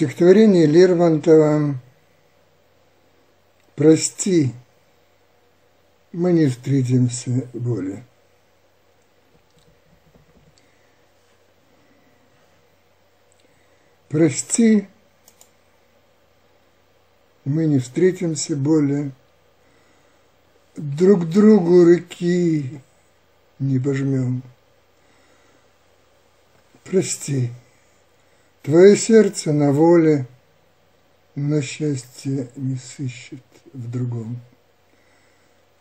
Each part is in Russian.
Стихотворение Лермонтова «Прости, мы не встретимся более». Прости, мы не встретимся более, друг другу руки не пожмем. Прости, твое сердце на воле, но счастье не сыщет в другом.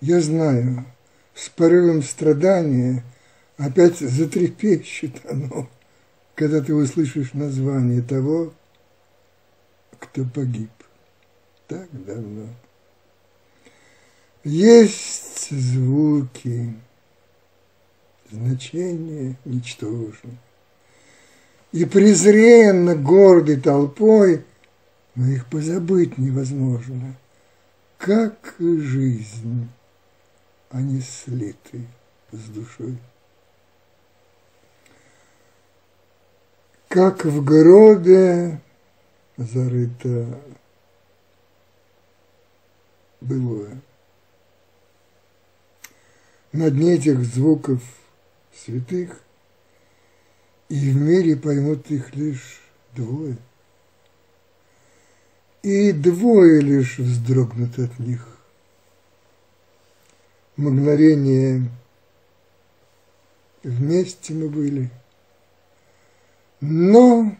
Я знаю, с порывом страдания опять затрепещет оно – когда ты услышишь название того, кто погиб так давно. Есть звуки, значение ничтожно. И презренно гордой толпой, но их позабыть невозможно. Как жизнь, они слиты с душой. как в гробе зарыто былое. На дне этих звуков святых и в мире поймут их лишь двое. И двое лишь вздрогнут от них. Мгновение вместе мы были – но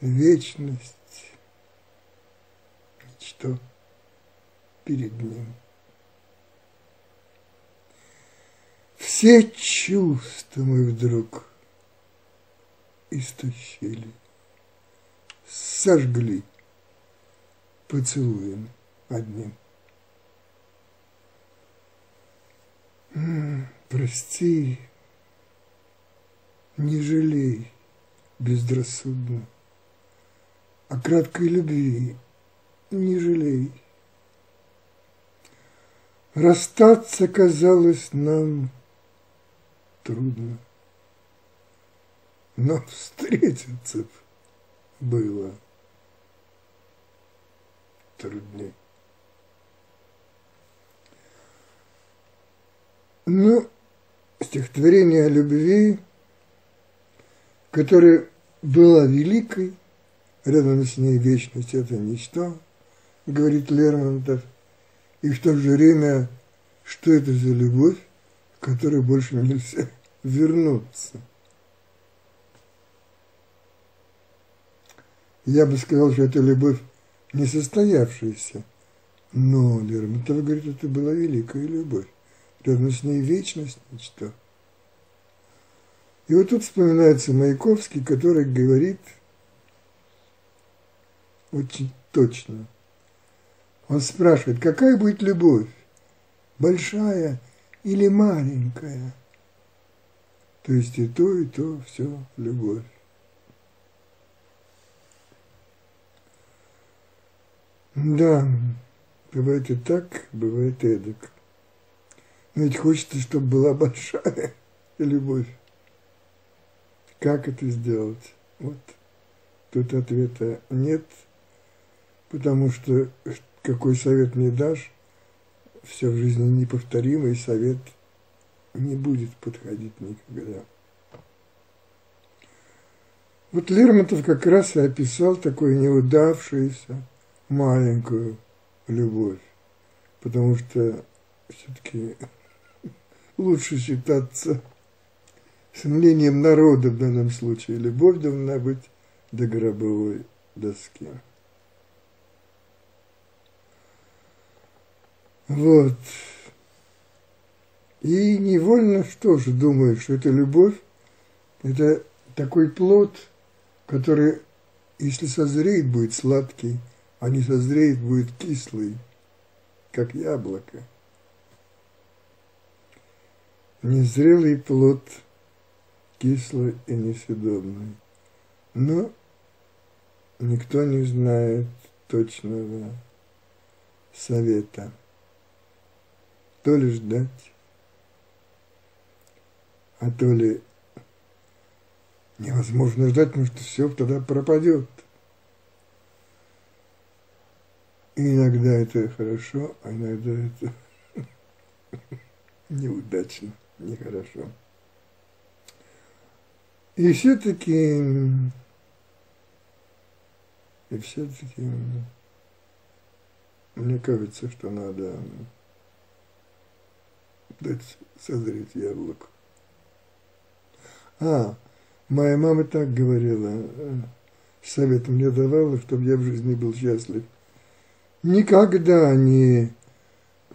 вечность – ничто перед ним. Все чувства мы вдруг истощили, сожгли поцелуем одним. Прости, не жалей безрассудно, о краткой любви не жалей. Расстаться казалось нам трудно, но встретиться было труднее. Ну, стихотворение о любви – которая была великой, рядом с ней вечность – это ничто, говорит Лермонтов, и в то же время, что это за любовь, которой больше нельзя вернуться. Я бы сказал, что это любовь несостоявшаяся, но Лермонтов говорит, это была великая любовь. Рядом с ней вечность – ничто. И вот тут вспоминается Маяковский, который говорит очень точно. Он спрашивает, какая будет любовь, большая или маленькая? То есть и то, и то, все любовь. Да, бывает и так, бывает и эдак. Но ведь хочется, чтобы была большая любовь. Как это сделать? Вот тут ответа нет, потому что какой совет не дашь, все в жизни неповторимый совет не будет подходить никогда. Вот Лермонтов как раз и описал такую неудавшуюся маленькую любовь, потому что все-таки лучше считаться с мнением народа в данном случае, любовь должна быть до гробовой доски. Вот. И невольно что же думаю, что это любовь, это такой плод, который, если созреет, будет сладкий, а не созреет, будет кислый, как яблоко. Незрелый плод – кислый и несъедобный. Но никто не знает точного совета. То ли ждать, а то ли невозможно ждать, потому что все тогда пропадет. И иногда это хорошо, а иногда это неудачно, нехорошо. И все-таки, и все-таки, мне кажется, что надо дать созреть яблоко. А, моя мама так говорила, э, совет мне давала, чтобы я в жизни был счастлив. Никогда не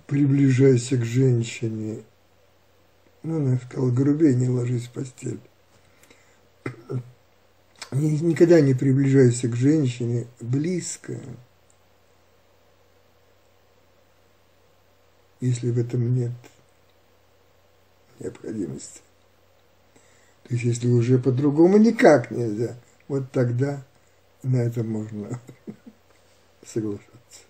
приближайся к женщине. Ну, она сказала, грубее не ложись в постель никогда не приближайся к женщине близко, если в этом нет необходимости. То есть, если уже по-другому никак нельзя, вот тогда на это можно соглашаться.